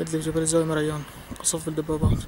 ادلب جبل الزاوية مريان قصف بالدبابات